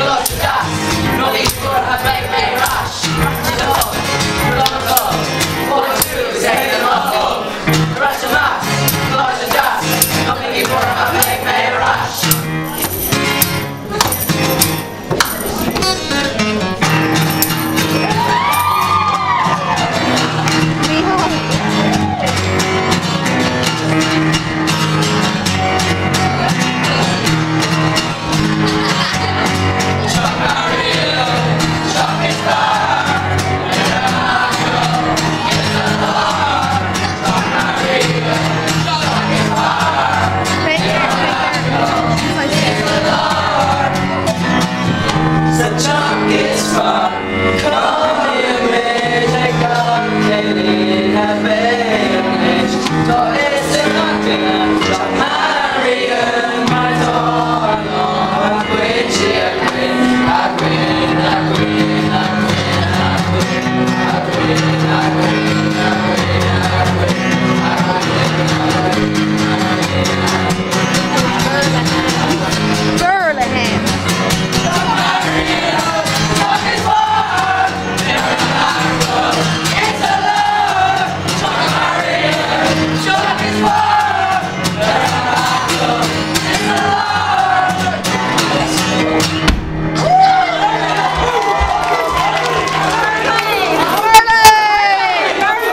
velocidad, no a baby.